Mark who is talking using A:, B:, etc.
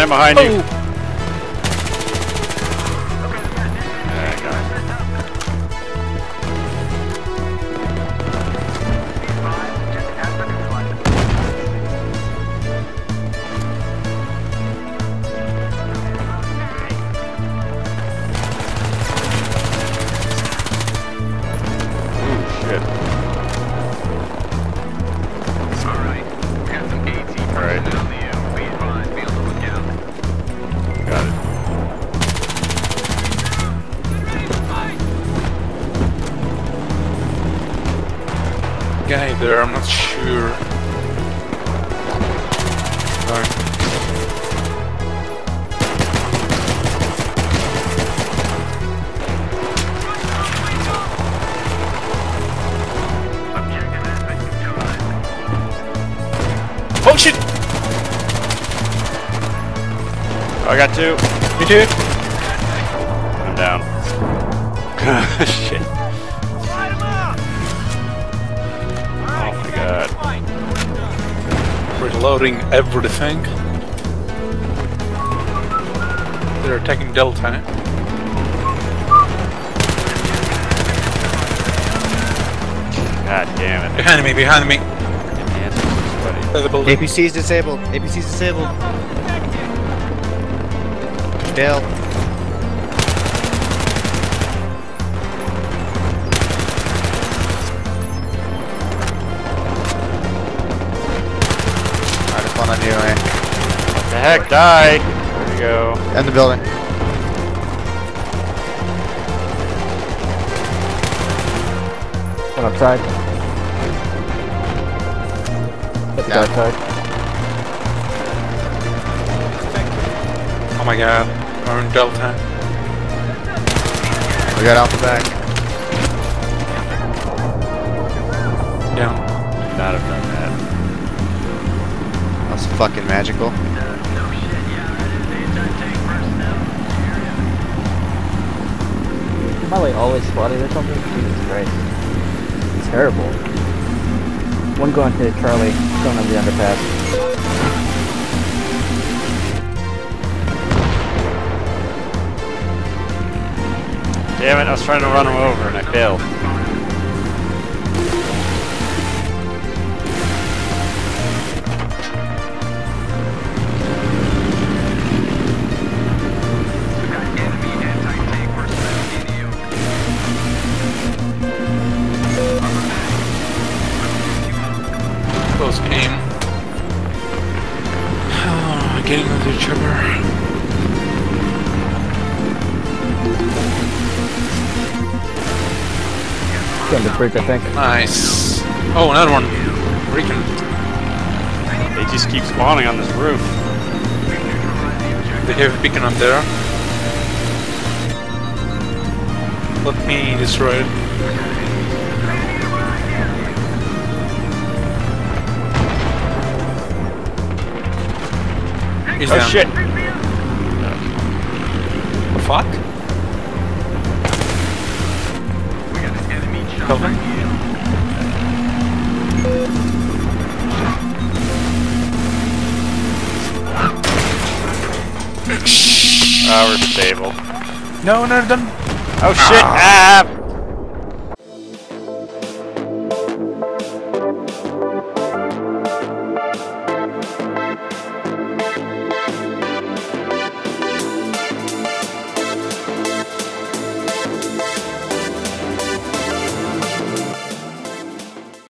A: I'm behind you.
B: Oh. Guy there, I'm not sure. Sorry.
C: Objective has been neutralized.
B: Oh shit!
A: Oh, I got two.
B: Me too.
A: I'm down. Oh, shit.
B: Reloading everything. They're attacking Delta. Eh?
A: God damn it.
B: Behind me, behind me.
A: Enhance buddy.
B: By the building.
D: APC is disabled. APC is disabled. Fail. On you, eh?
A: What the heck? Die! There you go.
D: End the building.
E: One outside. Hit the
D: Down.
E: guy side.
B: Oh my god. We're in Delta.
D: We got out the back.
C: The area.
E: Am I like always spotted or something? Jesus Christ. It's terrible. One going to Charlie, going on the underpass.
A: Damn it, I was trying to run him over and I failed.
B: Close game. Oh, getting with each other.
E: Going to bridge, I think.
B: Nice. Oh, another one. Recon.
A: They just keep spawning on this roof.
B: They have a beacon up there. Let me destroy it. He's
A: Oh
B: down.
A: shit!
B: Fuck?
C: We got an enemy chopper
B: Cover.
A: Oh, we're stable.
B: No, no, done.
A: Oh shit! Ah!